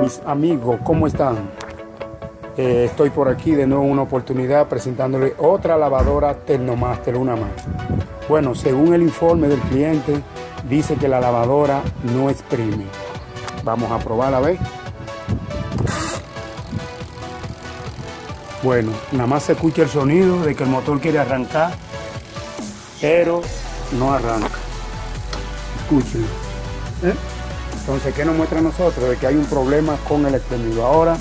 mis amigos, ¿cómo están? Eh, estoy por aquí de nuevo una oportunidad presentándole otra lavadora Tecnomaster, una más. Bueno, según el informe del cliente, dice que la lavadora no exprime. Vamos a probar a ver. Bueno, nada más se escucha el sonido de que el motor quiere arrancar, pero no arranca. Escuchen. ¿Eh? Entonces, ¿qué nos muestra a nosotros? De que hay un problema con el exprimido. Ahora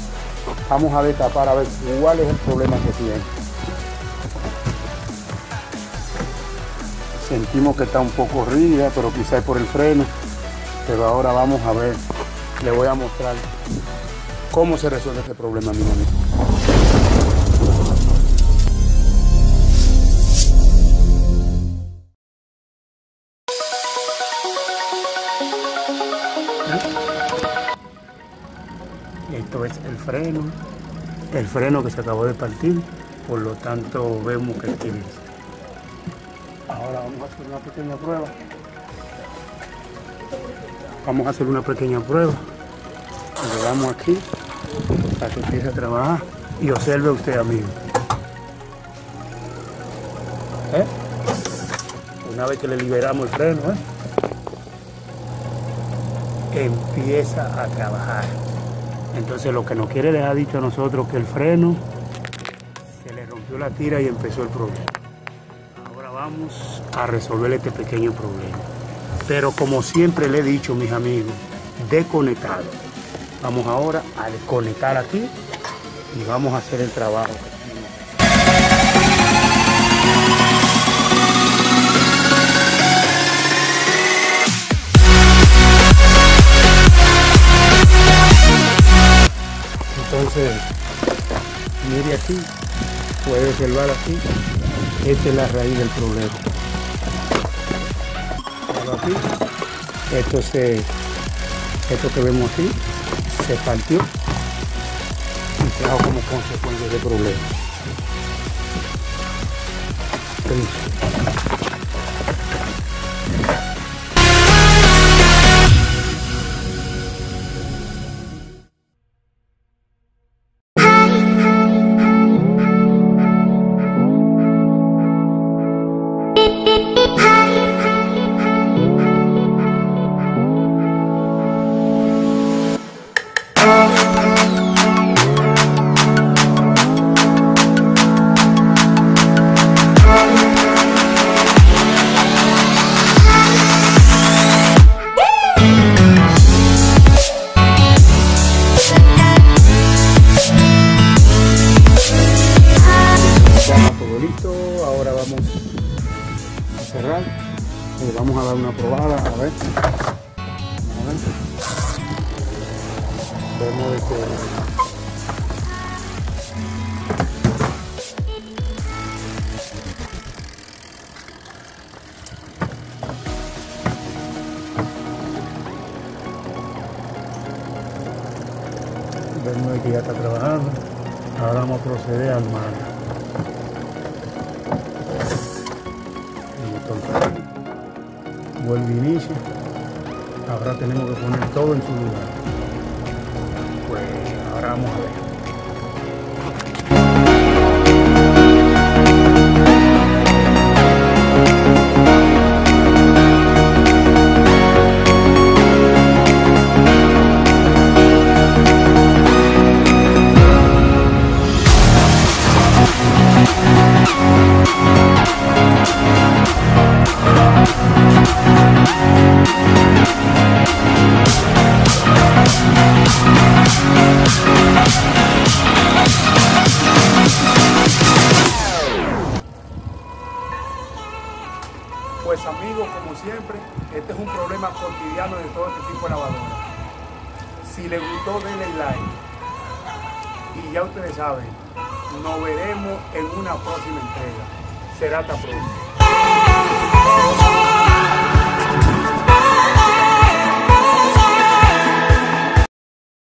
vamos a destapar a ver cuál es el problema que tiene. Sentimos que está un poco rígida, pero quizás por el freno. Pero ahora vamos a ver, le voy a mostrar cómo se resuelve este problema, mi amigo. Esto es el freno, el freno que se acabó de partir, por lo tanto vemos que tiene. Ahora vamos a hacer una pequeña prueba. Vamos a hacer una pequeña prueba. Le damos aquí para que empiece a trabajar y observe usted, amigo. ¿Eh? Una vez que le liberamos el freno, ¿eh? empieza a trabajar. Entonces lo que nos quiere dejar dicho a nosotros que el freno se le rompió la tira y empezó el problema. Ahora vamos a resolver este pequeño problema. Pero como siempre le he dicho, mis amigos, desconectar. Vamos ahora a desconectar aquí y vamos a hacer el trabajo. Entonces, mire aquí, puede observar aquí, esta es la raíz del problema. Esto, se, esto que vemos aquí se partió y trajo como consecuencia ese problema. Ahora vamos a cerrar. Eh, vamos a dar una probada, a ver. Vemos de que ya está trabajando. Ahora vamos a proceder al mar. Vuelve inicio. Ahora tenemos que poner todo en su lugar. Pues ahora vamos a ver. Amigos, como siempre, este es un problema cotidiano de todo este tipo de lavadoras. Si les gustó, denle like. Y ya ustedes saben, nos veremos en una próxima entrega. Será hasta pronto.